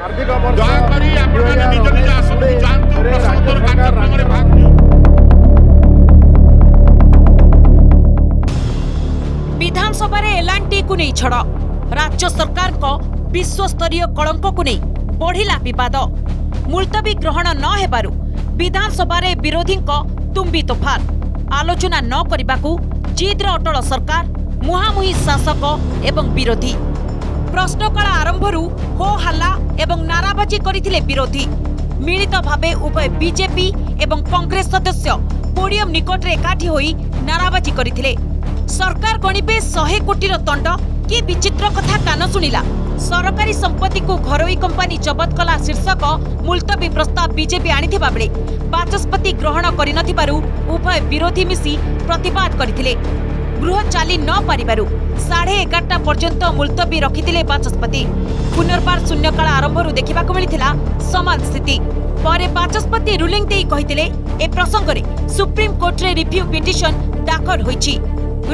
विधानसभा एलआनटी छड़ राज्य सरकार को विश्वस्तरीय कलंक को नहीं बढ़ला बद मुलतवी ग्रहण न होवु विधानसभा विरोधी तुम्बी तोफान आलोचना नक जिद्र अटल सरकार मुहांमु शासक एवं विरोधी প্রশ্নকাল আরম্ভরু হো হাল্লা এবং নারাবাজি করে বিরোধী মিলিত ভাবে উভয় বিজেপি এবং কংগ্রেস সদস্য পোডিয়ম নিকটে একাঠি হয়ে নারাবাজি করে সরকার গণিবে শহে কোটির তণ্ড কি বিচিত্র কথা কান শুণিলা সরকারি সম্পত্তিକୁ ଘରୋଇ କମ୍ପାନୀ ଜବତ କଲା ଶୀର୍ଷକ ମୁଲତବୀ ପ୍ରସ୍ତାବ ବିଜେପି ଆଣିଥିବା ବେଳେ ବାଚସ୍ପତି ଗ୍ରହଣ କରିନଥିବାରୁ ଉଭୟ বিরোধী মিশি ପ୍ରତିବାଦ করে गृह न नपार साढे एगारटा पर्यन्त मुलतवी रिले बाचस्पति पुनर्बार शून्यकाल पर बाचस्पति रुलीङ प्रसङ्गले रिव्यू पिटन दाखल हो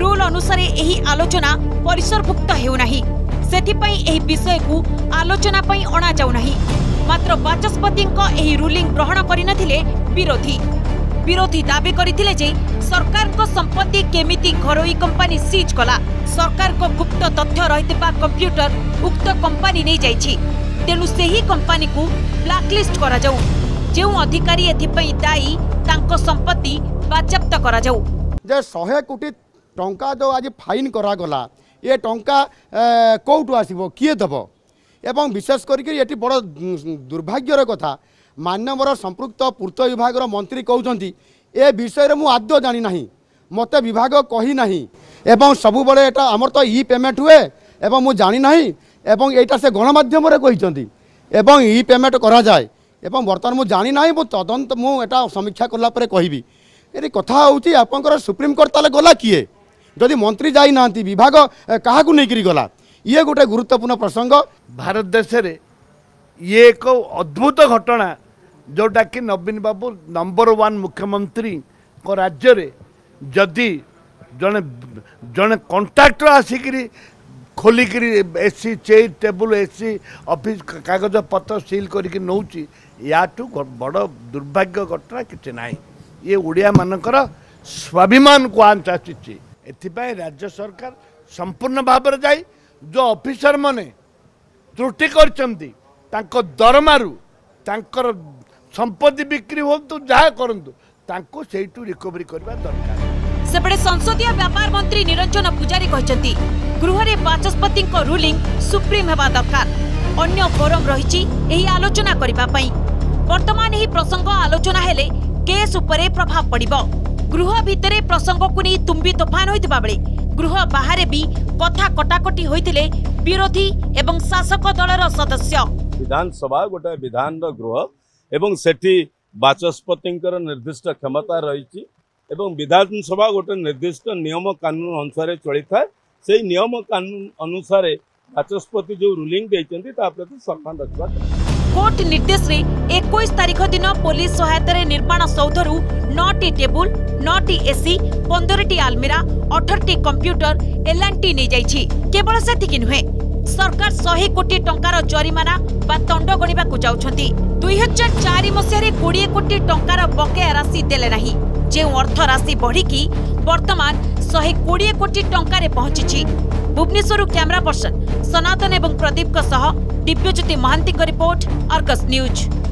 रूल अनुसार यही आलोचना परिसरभुक्त होषय को आलोचना अणा जा मात्र बाचस्पति रुलीङ ग्रहण करोधी विरोधी বিরোধী দাবি করে যে সরকার সম্পত্তি কেমিতি ঘরোই কোম্পানি সিজ কলা সরকার গুপ্ত তথ্য রয়েছে কম্প্যুটর উক্ত কোম্পানি নিয়ে যাই তেণু সেই কোম্পানি ব্লাকলিষ্ট করা যাও যে অধিকারী এথিপাই দায়ী তাঙ্ক সম্পত্তি বাজেয়াপ্ত করা যাও যে শহে কোটি টঙ্কা যে আজ ফাইন করা গলা এ টঙ্কা কোটু আসব কিয়ে দেব এবং বিশেষ করি এটি বড় দুর্ভাগ্যর কথা ମାନ୍ୟବର ସମ୍ପୃକ୍ତ ପୂର୍ତ୍ତ ବିଭାଗର ମନ୍ତ୍ରୀ କହୁଛନ୍ତି ଏ ବିଷୟରେ ମୁଁ ଆଦୌ ଜାଣିନାହିଁ ମୋତେ ବିଭାଗ କହିନାହିଁ ଏବଂ ସବୁବେଳେ ଏଇଟା ଆମର ତ ଇ ପେମେଣ୍ଟ ହୁଏ ଏବଂ ମୁଁ ଜାଣିନାହିଁ ଏବଂ ଏଇଟା ସେ ଗଣମାଧ୍ୟମରେ କହିଛନ୍ତି ଏବଂ ଇ ପେମେଣ୍ଟ କରାଯାଏ ଏବଂ ବର୍ତ୍ତମାନ ମୁଁ ଜାଣିନାହିଁ ମୁଁ ତଦନ୍ତ ମୁଁ ଏଇଟା ସମୀକ୍ଷା କଲା ପରେ କହିବି ଏଠି କଥା ହେଉଛି ଆପଣଙ୍କର ସୁପ୍ରିମକୋର୍ଟ ତାହେଲେ ଗଲା କିଏ ଯଦି ମନ୍ତ୍ରୀ ଯାଇନାହାନ୍ତି ବିଭାଗ କାହାକୁ ନେଇକରି ଗଲା ଇଏ ଗୋଟେ ଗୁରୁତ୍ୱପୂର୍ଣ୍ଣ ପ୍ରସଙ୍ଗ ଭାରତ ଦେଶରେ ଇଏ ଏକ ଅଦ୍ଭୁତ ଘଟଣା ଯେଉଁଟା କି ନବୀନ ବାବୁ ନମ୍ବର ୱାନ୍ ମୁଖ୍ୟମନ୍ତ୍ରୀଙ୍କ ରାଜ୍ୟରେ ଯଦି ଜଣେ ଜଣେ କଣ୍ଟ୍ରାକ୍ଟର ଆସିକିରି ଖୋଲିକିରି A C chair table A C office କାଗଜପତ୍ର ସିଲ୍ କରିକି ନେଉଛି ୟାଠୁ ବଡ଼ ଦୁର୍ଭାଗ୍ୟ ଘଟଣା କିଛି ନାହିଁ ଇଏ ଓଡ଼ିଆମାନଙ୍କର ସ୍ୱାଭିମାନକୁ ଆଞ୍ଚ ଆସିଛି ଏଥିପାଇଁ ରାଜ୍ୟ ସରକାର ସମ୍ପୂର୍ଣ୍ଣ ଭାବରେ ଯାଇ ଯେଉଁ ଅଫିସରମାନେ ତ୍ରୁଟି କରିଛନ୍ତି ତାଙ୍କ ଦରମାରୁ ତାଙ୍କର ସମ୍ପତ୍ତି ବିକ୍ରି ହୁଅନ୍ତୁ ଯାହା କରନ୍ତୁ ତାଙ୍କୁ ସେଇଠୁ ରିକଭରି କରିବା ଦରକାର ସେପଟେ ସଂସଦୀୟ ବ୍ୟାପାର ମନ୍ତ୍ରୀ ନିରଞ୍ଜନ ପୂଜାରୀ କହିଛନ୍ତି ଗୃହରେ ବାଚସ୍ପତିଙ୍କ ରୁଲିଂ ସୁପ୍ରିମ ହେବା ଦରକାର ଅନ୍ୟ ଫୋରମ ରହିଛି ଏହି ଆଲୋଚନା କରିବା ପାଇଁ ବର୍ତ୍ତମାନ ଏହି ପ୍ରସଙ୍ଗ ଆଲୋଚନା ହେଲେ କେସ୍ ଉପରେ ପ୍ରଭାବ ପଡ଼ିବ ଗୃହ ଭିତରେ ପ୍ରସଙ୍ଗକୁ ନେଇ ତୁମ୍ବି ତୋଫାନ ହୋଇଥିବା ବେଳେ ଗୃହ ବାହାରେ ବି କଥା କଟାକଟି ହୋଇଥିଲେ ବିରୋଧୀ ଏବଂ ଶାସକ ଦଳର ସଦସ୍ୟ ବିଧାନସଭା ବିଧାନର এবং সেটি বাচস্পতিংকর নির্দিষ্ট ক্ষমতা রহিছি এবং বিধানসভা গটে নির্দিষ্ট নিয়ম কানুন অনুসারে চলি থাকে সেই নিয়ম কানুন অনুসারে বাচস্পতি যে রুলিং দেইচন্তি তা আপলে সরকার রক্ষা কর কোট নির্দেশে 21 তারিখ দিন পুলিশ সহায়তারে নির্মাণ সৌধরু 9 টি টেবুল 9 টি এসি 15 টি আলমিরা 18 টি কম্পিউটার ল্যানটি নে যাইছি কেবল সেটি কি নহে সরকার 100 কোটি টংকার জরিমানা বা தண்ட গড়িবা কো যাওছন্তি दुईहजार चार कोटी टंकार बकेया राशि देना जो अर्थ राशि बढ़िकी बर्तमान शहे कोड़े कोटी टकरे पहुंची पर्सन सनातन और Pradeep Divyajyoti Mahanty report Argus news